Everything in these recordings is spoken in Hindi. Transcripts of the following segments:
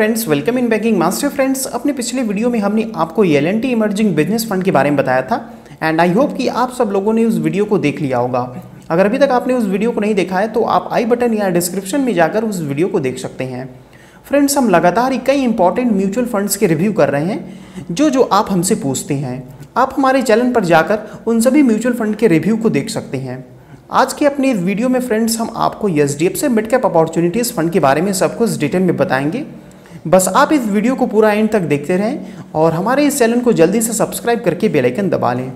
Friends welcome in banking master friends अपने पिछले वीडियो में हमने आपको L N T emerging business fund के बारे में बताया था एंड आई होप कि आप सब लोगों ने उस वीडियो को देख लिया होगा। अगर अभी तक आपने उस वीडियो को नहीं देखा है तो आप आई बटन या डिस्क्रिप्शन में जाकर उस वीडियो को देख सकते हैं। फ्रेंड्स हम लगातार ही कई इंपॉर्टेंट म्यूचुअल फंड्स के रिव्यू कर रहे हैं, जो जो आप हमसे पूछते हैं। आप हमारे चैनल पर जाकर उन सभी म्यूचुअल फंड के रिव्यू को देख सकते हैं। आज के अपने वीडियो में फ्रेंड्स हम आपको एस डी एफ़ से मिड कैप अपॉर्चुनिटीज़ फंड के बारे में सब कुछ डिटेल में बताएँगे। बस आप इस वीडियो को पूरा एंड तक देखते रहें और हमारे इस चैनल को जल्दी से सब्सक्राइब करके बेल आइकन दबा लें।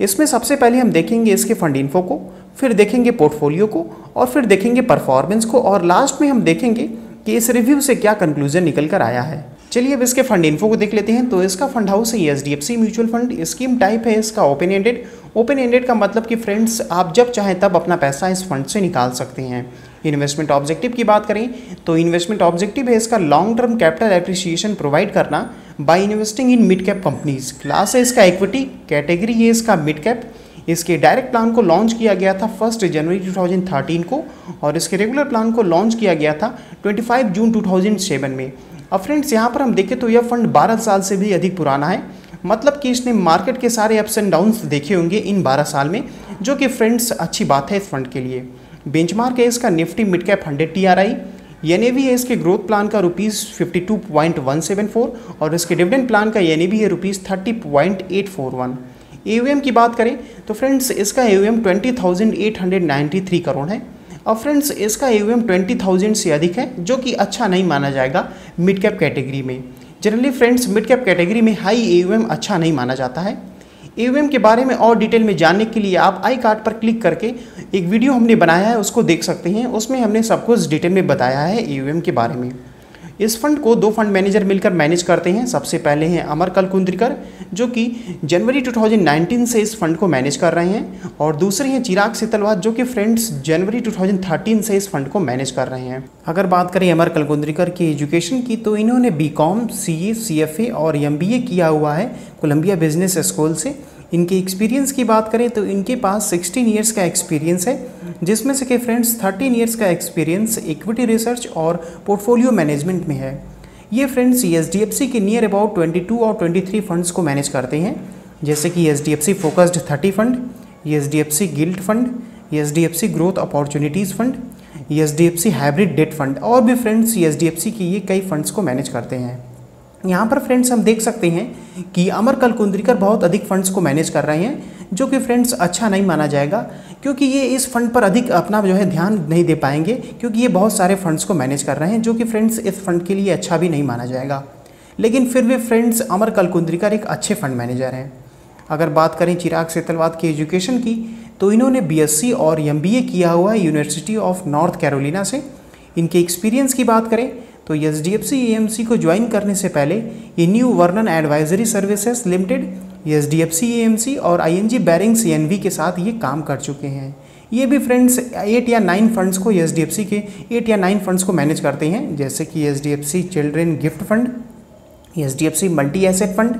इसमें सबसे पहले हम देखेंगे इसके फंड इन्फो को, फिर देखेंगे पोर्टफोलियो को और फिर देखेंगे परफॉर्मेंस को और लास्ट में हम देखेंगे कि इस रिव्यू से क्या कंक्लूजन निकल कर आया है। चलिए अब इसके फंड इन्फो को देख लेते हैं। तो इसका फंड हाउस है H D F C mutual fund. Scheme type है इसका ओपन एंडेड। ओपन एंडेड का मतलब कि फ्रेंड्स, आप जब चाहें तब अपना पैसा इस फंड से निकाल सकते हैं। इन्वेस्टमेंट ऑब्जेक्टिव की बात करें तो इन्वेस्टमेंट ऑब्जेक्टिव है इसका long term capital appreciation provide करना by investing in mid cap companies class है इसका इक्विटी कैटेगरी है इसका मिड कैप इसके डायरेक्ट प्लान को लॉन्च किया गया था फ़र्स्ट जनवरी 2013 को और इसके रेगुलर प्लान को लॉन्च किया गया था 25 जून 2007 में. अब फ्रेंड्स यहाँ पर हम देखें तो यह फंड 12 साल से भी अधिक पुराना है। मतलब कि इसने मार्केट के सारे अप्स एंड डाउन्स देखे होंगे इन 12 साल में, जो कि फ्रेंड्स अच्छी बात है इस फंड के लिए। बेंचमार्क है इसका Nifty mid cap hundred T R I N है इसके ग्रोथ प्लान का rupees fifty two point one seven four और इसके डिविडेंड प्लान का एन है rupees thirty point eight four one A की बात करें तो फ्रेंड्स इसका A M twenty thousand eight hundred ninety three crore है। और फ्रेंड्स इसका ए एम ट्वेंटी थाउज़ेंड से अधिक है, जो कि अच्छा नहीं माना जाएगा मिड कैप कैटेगरी में generally friends mid cap category में हाई ए अच्छा नहीं माना जाता है। ए के बारे में और डिटेल में जानने के लिए आप आई कार्ड पर क्लिक करके एक वीडियो हमने बनाया है, उसको देख सकते हैं। उसमें हमने सब कुछ डिटेल में बताया है ईवीएम के बारे में। इस फंड को दो फंड मैनेजर मिलकर मैनेज करते हैं। सबसे पहले हैं अमर कल कुंद्रिकर, जो कि जनवरी 2019 से इस फंड को मैनेज कर रहे हैं, और दूसरे हैं चिराग सीतलवाद जो कि फ्रेंड्स जनवरी 2013 से इस फंड को मैनेज कर रहे हैं। अगर बात करें अमर कलकुंद्रिकर की एजुकेशन की तो इन्होंने बी कॉम सी ए और एम बी ए किया हुआ है, कोलंबिया बिज़नेस स्कूल से। इनके एक्सपीरियंस की बात करें तो इनके पास 16 ईयर्स का एक्सपीरियंस है, जिसमें से के फ्रेंड्स 13 ईयर्स का एक्सपीरियंस इक्विटी रिसर्च और पोर्टफोलियो मैनेजमेंट में है। ये फ्रेंड्स एच के नियर अबाउट 22 और 23 फंड्स को मैनेज करते हैं, जैसे कि H focused thirty fund H gilt fund H growth opportunities fund H hybrid debt fund और भी फ्रेंड्स एच की ये कई फंड्स को मैनेज करते हैं। यहाँ पर फ्रेंड्स हम देख सकते हैं कि अमर कल कुंद्रिकर बहुत अधिक फंड्स को मैनेज कर रहे हैं, जो कि फ्रेंड्स अच्छा नहीं माना जाएगा, क्योंकि ये इस फंड पर अधिक अपना जो है ध्यान नहीं दे पाएँगे, क्योंकि ये बहुत सारे फंड्स को मैनेज कर रहे हैं, जो कि फ्रेंड्स इस फंड के लिए अच्छा भी नहीं माना जाएगा। लेकिन फिर भी फ्रेंड्स अमर कल कुंद्रिकर एक अच्छे फंड मैनेजर हैं। अगर बात करें चिराग सेतलवाद की एजुकेशन की तो इन्होंने बीएससी और एमबीए किया हुआ है यूनिवर्सिटी ऑफ़ नॉर्थ कैरोलिना से। इनके एक्सपीरियंस की बात करें तो H D F C M C को ज्वाइन करने से पहले ये new Vernon advisory services limited H D F C M C और I N G Baring C N V के साथ ये काम कर चुके हैं। ये भी फ्रेंड्स एट या नाइन फंड्स को एच डी एफ़ सी के एट या नाइन फंड्स को मैनेज करते हैं, जैसे कि H D F C children gift fund H D F C multi asset fund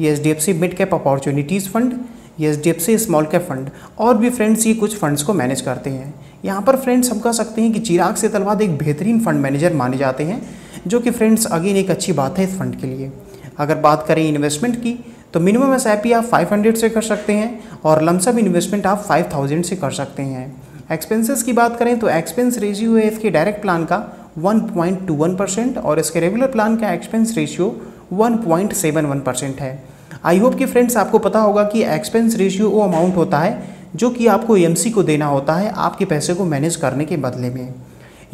H D F C mid cap opportunities fund H D F C small cap fund और भी फ्रेंड्स ये कुछ फंड्स को मैनेज करते हैं। यहाँ पर फ्रेंड्स हम कह सकते हैं कि चिराग से तलवाद एक बेहतरीन फंड मैनेजर माने जाते हैं, जो कि फ्रेंड्स अगेन एक अच्छी बात है इस फंड के लिए। अगर बात करें इन्वेस्टमेंट की तो मिनिमम एस आप 500 से कर सकते हैं और लमसम इन्वेस्टमेंट आप 5000 से कर सकते हैं। एक्सपेंसेस की बात करें तो एक्सपेंस रेशियो है इसके डायरेक्ट प्लान का 1.21 परसेंट और इसके रेगुलर प्लान का एक्सपेंस रेशियो 1.71 परसेंट है। आई होप कि फ्रेंड्स आपको पता होगा कि एक्सपेंस रेशियो वो अमाउंट होता है जो कि आपको एम को देना होता है, आपके पैसे को मैनेज करने के बदले में।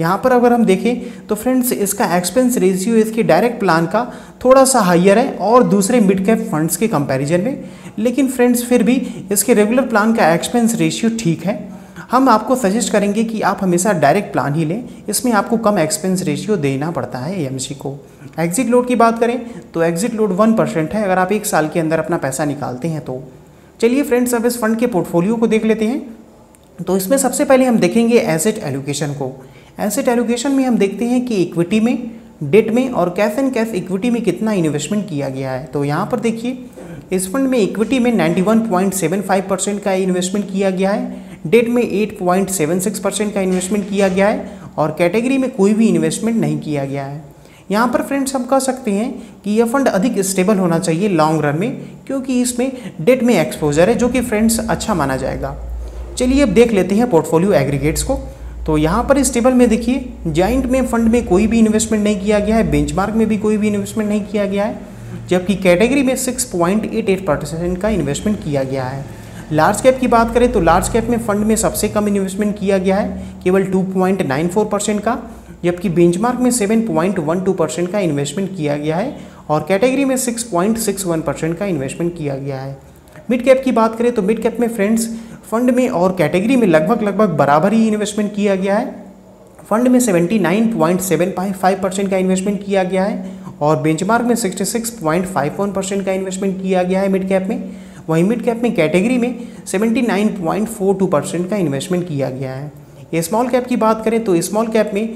यहाँ पर अगर हम देखें तो फ्रेंड्स इसका एक्सपेंस रेशियो इसके डायरेक्ट प्लान का थोड़ा सा हाइयर है और दूसरे मिड कैप फंड्स के कंपैरिजन में। लेकिन फ्रेंड्स फिर भी इसके रेगुलर प्लान का एक्सपेंस रेशियो ठीक है। हम आपको सजेस्ट करेंगे कि आप हमेशा डायरेक्ट प्लान ही लें। इसमें आपको कम एक्सपेंस रेशियो देना पड़ता है एम को। एग्जिट लोड की बात करें तो एग्जिट लोड वन परसेंट है। अगर आप एक साल के अंदर अपना पैसा निकालते हैं तो। चलिए फ्रेंड्स अब इस फंड के पोर्टफोलियो को देख लेते हैं। तो इसमें सबसे पहले हम देखेंगे एसेट एलोकेशन को। एसेट एलोकेशन में हम देखते हैं कि इक्विटी में डेट में और कैश एंड कैश इक्विटी में कितना इन्वेस्टमेंट किया गया है। तो यहाँ पर देखिए, इस फंड में इक्विटी में 91.75 परसेंट का इन्वेस्टमेंट किया गया है डेट में 8.76 परसेंट का इन्वेस्टमेंट किया गया है और कैटेगरी में कोई भी इन्वेस्टमेंट नहीं किया गया है। यहाँ पर फ्रेंड्स हम कह सकते हैं कि यह फंड अधिक स्टेबल होना चाहिए लॉन्ग रन में, क्योंकि इसमें डेट में एक्सपोजर है, जो कि फ्रेंड्स अच्छा माना जाएगा। चलिए अब देख लेते हैं पोर्टफोलियो एग्रीगेट्स को। तो यहाँ पर इस टेबल में देखिए जॉइंट में फंड में कोई भी इन्वेस्टमेंट नहीं किया गया है बेंचमार्क में भी कोई भी इन्वेस्टमेंट नहीं किया गया है, जबकि कैटेगरी में 6.88 परसेंट का इन्वेस्टमेंट किया गया है। लार्ज कैप की बात करें तो लार्ज कैप में फंड में सबसे कम इन्वेस्टमेंट किया गया है, केवल 2.94 परसेंट का, जबकि बेंचमार्क में 7.12 परसेंट का इन्वेस्टमेंट किया गया है और कैटेगरी में 6.61 परसेंट का इन्वेस्टमेंट किया गया है। मिड कैप की बात करें तो मिड कैप में फ्रेंड्स फंड में और कैटेगरी में लगभग लगभग बराबर ही इन्वेस्टमेंट किया गया है। फंड में 79.75 परसेंट का इन्वेस्टमेंट किया गया है और बेंचमार्क में 66.51 परसेंट का इन्वेस्टमेंट किया गया है मिड कैप में। वहीं मिड कैप में कैटेगरी में 79.42 परसेंट का इन्वेस्टमेंट किया गया है। स्मॉल कैप की बात करें तो स्मॉल कैप में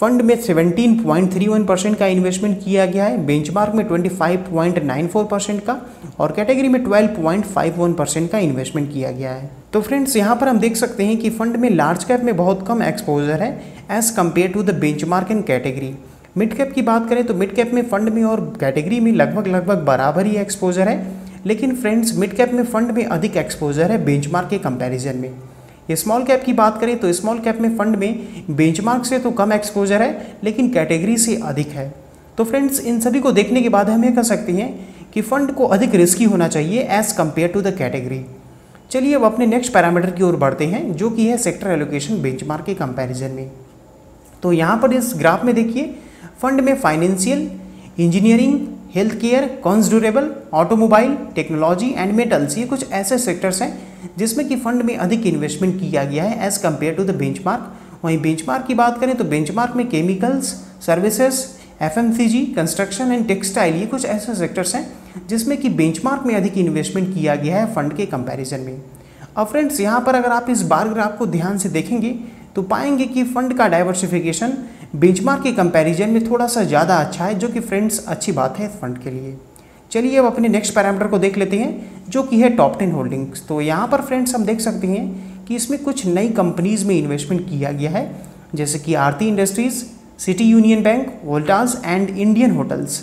फंड में 17.31 परसेंट का इन्वेस्टमेंट किया गया है। बेंचमार्क में 25.94 परसेंट का और कैटेगरी में 12.51 परसेंट का इन्वेस्टमेंट किया गया है। तो फ्रेंड्स यहाँ पर हम देख सकते हैं कि फंड में लार्ज कैप में बहुत कम एक्सपोजर है as compare to the benchmark in category mid cap की बात करें तो मिड कैप में फंड में और कैटेगरी में लगभग लगभग बराबर ही एक्सपोजर है। लेकिन फ्रेंड्स मिड कैप में फंड में अधिक एक्सपोजर है बेंचमार्क के कंपैरिजन में। स्मॉल कैप की बात करें तो स्मॉल कैप में फंड में बेंचमार्क से तो कम एक्सपोजर है, लेकिन कैटेगरी से अधिक है। तो फ्रेंड्स इन सभी को देखने के बाद हम ये कह सकते हैं कि फंड को अधिक रिस्की होना चाहिए as compare to the category चलिए अब अपने नेक्स्ट पैरामीटर की ओर बढ़ते हैं, जो कि है सेक्टर एलोकेशन बेंचमार्क के कंपैरिजन में। तो यहाँ पर इस ग्राफ में देखिए फंड में financial engineering health care cons durable automobile technology and metals ये कुछ ऐसे सेक्टर्स हैं जिसमें कि फंड में अधिक इन्वेस्टमेंट किया गया है as compare to the benchmark वहीं बेंचमार्क की बात करें तो बेंचमार्क में chemicals services FMCG construction and textile ये कुछ ऐसे सेक्टर्स हैं जिसमें कि बेंचमार्क में अधिक इन्वेस्टमेंट किया गया है फंड के कंपैरिजन में। अब फ्रेंड्स यहाँ पर अगर आप इस बार ग्राफ को ध्यान से देखेंगे तो पाएँगे कि फंड का डाइवर्सिफिकेशन बेंचमार्क के कंपैरिजन में थोड़ा सा ज़्यादा अच्छा है, जो कि फ्रेंड्स अच्छी बात है फंड के लिए। चलिए अब अपने नेक्स्ट पैरामीटर को देख लेते हैं, जो कि है टॉप टेन होल्डिंग्स तो यहाँ पर फ्रेंड्स हम देख सकते हैं कि इसमें कुछ नई कंपनीज़ में इन्वेस्टमेंट किया गया है, जैसे कि Aarti industries City Union bank Voltas and Indian hotels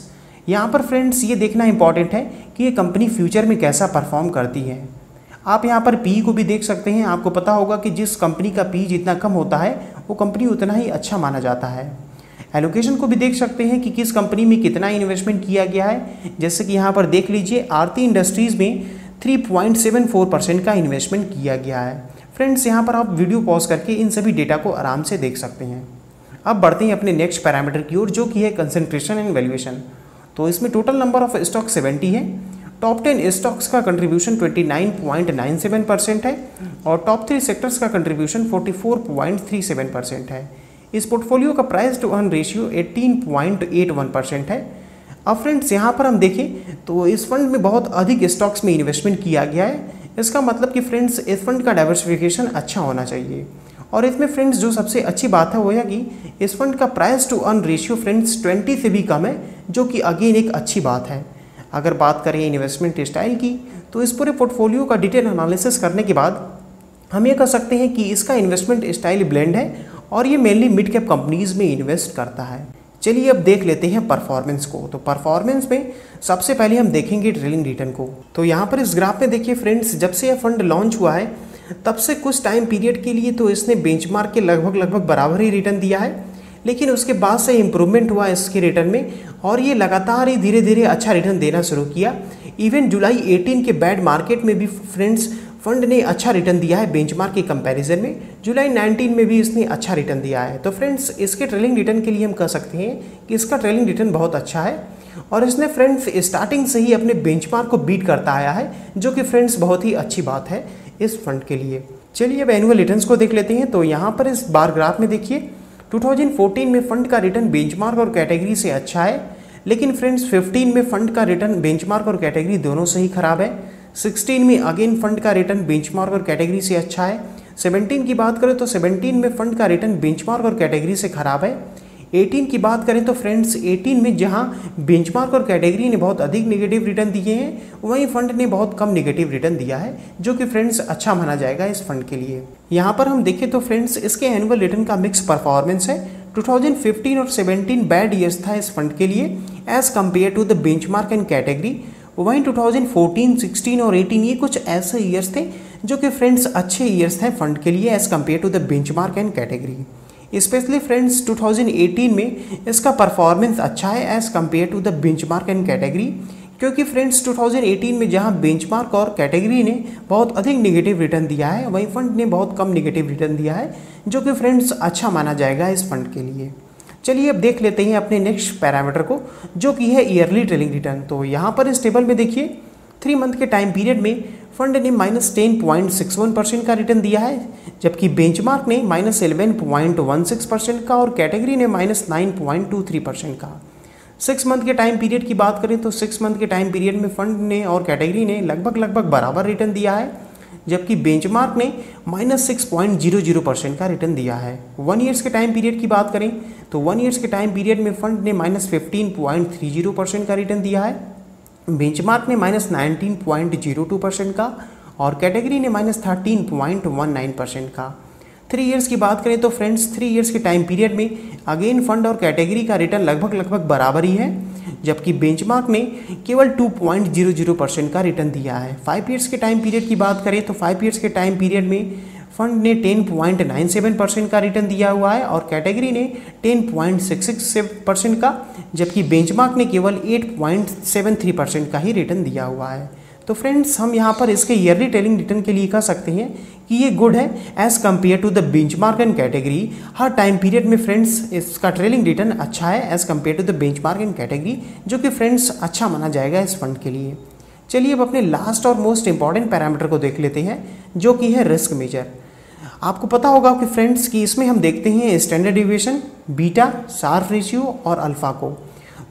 यहाँ पर फ्रेंड्स ये देखना इंपॉर्टेंट है कि ये कंपनी फ्यूचर में कैसा परफॉर्म करती है। आप यहाँ पर पी को भी देख सकते हैं, आपको पता होगा कि जिस कंपनी का पी जितना कम होता है वो कंपनी उतना ही अच्छा माना जाता है। एलोकेशन को भी देख सकते हैं कि किस कंपनी में कितना इन्वेस्टमेंट किया गया है। जैसे कि यहाँ पर देख लीजिए, आरती इंडस्ट्रीज़ में 3.74 परसेंट का इन्वेस्टमेंट किया गया है। फ्रेंड्स यहाँ पर आप वीडियो पॉज करके इन सभी डेटा को आराम से देख सकते हैं। अब बढ़ते हैं अपने नेक्स्ट पैरामीटर की ओर, जो कि है कंसनट्रेशन एंड वैल्यूएशन तो इसमें टोटल नंबर ऑफ़ स्टॉक 70 है। टॉप टेन स्टॉक्स का कंट्रीब्यूशन 29.97 परसेंट है और टॉप थ्री सेक्टर्स का कंट्रीब्यूशन 44.37 परसेंट है। इस पोर्टफोलियो का price to earn ratio 18.81 percent है। अब फ्रेंड्स यहाँ पर हम देखें तो इस फंड में बहुत अधिक स्टॉक्स में इन्वेस्टमेंट किया गया है। इसका मतलब कि फ्रेंड्स इस फंड का डाइवर्सिफिकेशन अच्छा होना चाहिए। और इसमें फ्रेंड्स जो सबसे अच्छी बात है वो है कि इस फंड का price to earn ratio friends 20 से भी कम है, जो कि अगेन एक अच्छी बात है। अगर बात करें इन्वेस्टमेंट स्टाइल की तो इस पूरे पोर्टफोलियो का डिटेल एनालिसिस करने के बाद, हम ये कह सकते हैं कि इसका इन्वेस्टमेंट स्टाइल ब्लेंड है और ये मेनली मिड कैप कंपनीज़ में इन्वेस्ट करता है। चलिए अब देख लेते हैं परफॉर्मेंस को। तो परफॉर्मेंस में सबसे पहले हम देखेंगे ट्रेलिंग रिटर्न को। तो यहाँ पर इस ग्राफ में देखिए फ्रेंड्स जब से यह फंड लॉन्च हुआ है, तब से कुछ टाइम पीरियड के लिए तो इसने बेंचमार्क के लगभग लगभग बराबर ही रिटर्न दिया है। लेकिन उसके बाद से इम्प्रूवमेंट हुआ इसके रिटर्न में और ये लगातार ही धीरे धीरे अच्छा रिटर्न देना शुरू किया। इवन जुलाई 18 के बैड मार्केट में भी फ्रेंड्स फंड ने अच्छा रिटर्न दिया है बेंचमार्क के कंपैरिजन में। जुलाई 19 में भी इसने अच्छा रिटर्न दिया है। तो फ्रेंड्स इसके ट्रेलिंग रिटर्न के लिए हम कह सकते हैं कि इसका ट्रेलिंग रिटर्न बहुत अच्छा है और इसने फ्रेंड्स स्टार्टिंग से ही अपने बेंचमार्क को बीट करता आया है, जो कि फ्रेंड्स बहुत ही अच्छी बात है इस फंड के लिए। चलिए अब एनुअल रिटर्न्स को देख लेते हैं। तो यहाँ पर इस बार ग्राफ में देखिए। 2014 में फंड का रिटर्न बेंचमार्क और कैटेगरी से अच्छा है, लेकिन फ्रेंड्स 15 में फंड का रिटर्न बेंचमार्क और कैटेगरी दोनों से ही खराब है। 16 में अगेन फंड का रिटर्न बेंचमार्क और कैटेगरी से अच्छा है। 17 की बात करें तो 17 में फंड का रिटर्न बेंचमार्क और कैटेगरी से खराब है। 18 की बात करें तो फ्रेंड्स 18 में जहाँ बेंचमार्क और कैटेगरी ने बहुत अधिक नेगेटिव रिटर्न दिए हैं वहीं फंड ने बहुत कम नेगेटिव रिटर्न दिया है जो कि फ्रेंड्स अच्छा माना जाएगा इस फंड के लिए। यहाँ पर हम देखें तो फ्रेंड्स इसके एनुअल रिटर्न का मिक्स परफॉर्मेंस है। 2015 और 17 बैड ईयर्स था इस फंड के लिए as compare to the benchmark and category वहीं 2014, 16 और 18 ये कुछ ऐसे ईयर्स थे जो कि फ्रेंड्स अच्छे ईयर्स थे फंड के लिए as compare to the benchmark and category specially friends 2018 में इसका परफॉर्मेंस अच्छा है as compare to the benchmark and category क्योंकि फ्रेंड्स 2018 में जहाँ बेंचमार्क और कैटेगरी ने बहुत अधिक निगेटिव रिटर्न दिया है, वहीं फंड ने बहुत कम निगेटिव रिटर्न दिया है, जो कि फ्रेंड्स अच्छा माना जाएगा इस फंड के लिए। चलिए अब देख लेते हैं अपने नेक्स्ट पैरामीटर को, जो कि है ईयरली ट्रेलिंग रिटर्न तो यहाँ पर इस टेबल में देखिए थ्री मंथ के टाइम पीरियड में फंड ने minus ten point six one percent का रिटर्न दिया है, जबकि बेंचमार्क ने minus eleven point one six percent का और कैटेगरी ने minus nine point two three percent का। सिक्स मंथ के टाइम पीरियड की बात करें तो सिक्स मंथ के टाइम पीरियड में फंड ने और कैटेगरी ने लगभग लगभग बराबर रिटर्न दिया है, जबकि बेंचमार्क ने minus six point zero zero percent का रिटर्न दिया है। वन ईयर्स के टाइम पीरियड की बात करें तो वन ईयर्स के टाइम पीरियड में फंड ने minus fifteen point three zero percent का रिटर्न दिया है बेंचमार्क ने minus nineteen point zero two percent का और कैटेगरी ने minus thirteen point one nine percent का। थ्री इयर्स की बात करें तो फ्रेंड्स थ्री इयर्स के टाइम पीरियड में अगेन फंड और कैटेगरी का रिटर्न लगभग लगभग बराबर ही है, जबकि बेंचमार्क ने केवल 2.00 परसेंट का रिटर्न दिया है। फाइव ईयर्स के टाइम पीरियड की बात करें तो फाइव ईयर्स के टाइम पीरियड में फंड ने 10.97 परसेंट का रिटर्न दिया हुआ है और कैटेगरी ने 10.66 परसेंट का, जबकि बेंचमार्क ने केवल 8.73 परसेंट का ही रिटर्न दिया हुआ है। तो फ्रेंड्स, हम यहाँ पर इसके ईयरली टेलिंग रिटर्न के लिए कह सकते हैं कि ये गुड है as compared to the benchmark and category her time period में फ्रेंड्स, इसका ट्रेलिंग रिटर्न अच्छा है as compared to the benchmark and category जो कि फ्रेंड्स अच्छा माना जाएगा इस फंड के लिए। चलिए अब अपने लास्ट और मोस्ट इंपॉर्टेंट पैरामीटर को देख लेते हैं, जो कि है रिस्क मेजर आपको पता होगा कि फ्रेंड्स कि इसमें हम देखते हैं standard deviation beta sharpe ratio और अल्फ़ा को.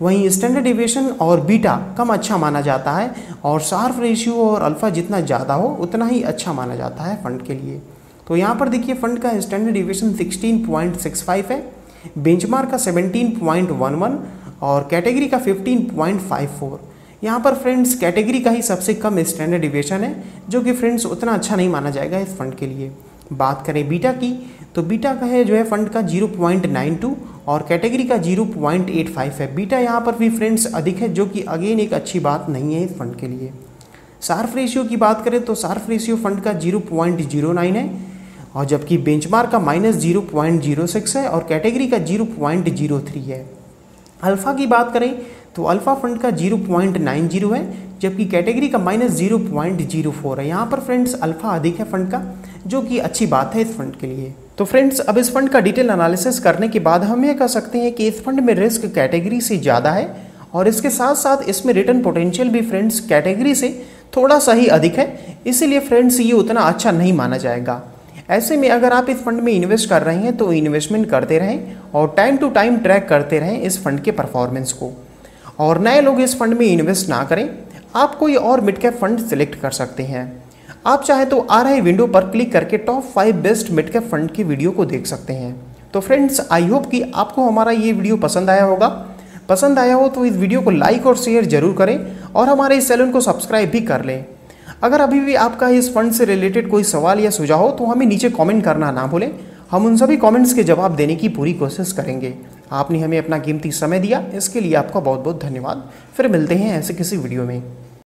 वहीं स्टैंडर्ड डिविएशन और बीटा कम अच्छा माना जाता है और सार्फ रेशियो और अल्फ़ा जितना ज़्यादा हो, उतना ही अच्छा माना जाता है फंड के लिए. तो यहाँ पर देखिए फंड का स्टैंडर्ड डिविएशन 16.65 है बेंचमार्क का 17.11 और कैटेगरी का 15.54 यहाँ पर फ्रेंड्स कैटेगरी का ही सबसे कम स्टैंडर्ड डिविएशन है, जो कि फ्रेंड्स उतना अच्छा नहीं माना जाएगा इस फंड के लिए। बात करें बीटा की तो बीटा का है जो है फंड का 0.92 और कैटेगरी का 0.85 है। बीटा यहाँ पर भी फ्रेंड्स अधिक है, जो कि अगेन एक अच्छी बात नहीं है इस फंड के लिए। सार्फ रेशियो की बात करें तो सार्फ रेशियो फंड का 0.09 है और जबकि बेंचमार्क का minus zero point zero six है और कैटेगरी का ज़ीरो पॉइंट ज़ीरो थ्री है। अल्फ़ा की बात करें तो अल्फ़ा फंड का ज़ीरो पॉइंट नाइन ज़ीरो है, जबकि कैटेगरी का minus zero point zero four है। यहाँ पर फ्रेंड्स अल्फ़ा अधिक है फंड का, जो कि अच्छी बात है इस फंड के लिए। तो फ्रेंड्स अब इस फंड का डिटेल एनालिसिस करने के बाद हम ये कह सकते हैं कि इस फंड में रिस्क कैटेगरी से ज़्यादा है, और इसके साथ साथ इसमें रिटर्न पोटेंशियल भी फ्रेंड्स कैटेगरी से थोड़ा सा ही अधिक है, इसीलिए फ्रेंड्स ये उतना अच्छा नहीं माना जाएगा। ऐसे में अगर आप इस फंड में इन्वेस्ट कर रहे हैं तो इन्वेस्टमेंट करते रहें, और टाइम टू टाइम ट्रैक करते रहें इस फंड के परफॉर्मेंस को। और नए लोग इस फंड में इन्वेस्ट ना करें। आप कोई और मिड कैप फंड सिलेक्ट कर सकते हैं। आप चाहे तो आ रहे विंडो पर क्लिक करके top five best mid cap fund की वीडियो को देख सकते हैं। तो फ्रेंड्स, आई होप कि आपको हमारा ये वीडियो पसंद आया होगा। पसंद आया हो तो इस वीडियो को लाइक और शेयर ज़रूर करें और हमारे इस चैनल को सब्सक्राइब भी कर लें। अगर अभी भी आपका इस फंड से रिलेटेड कोई सवाल या सुझाव हो तो हमें नीचे कमेंट करना ना भूलें। हम उन सभी कमेंट्स के जवाब देने की पूरी कोशिश करेंगे। आपने हमें अपना कीमती समय दिया, इसके लिए आपका बहुत बहुत धन्यवाद। फिर मिलते हैं ऐसे किसी वीडियो में।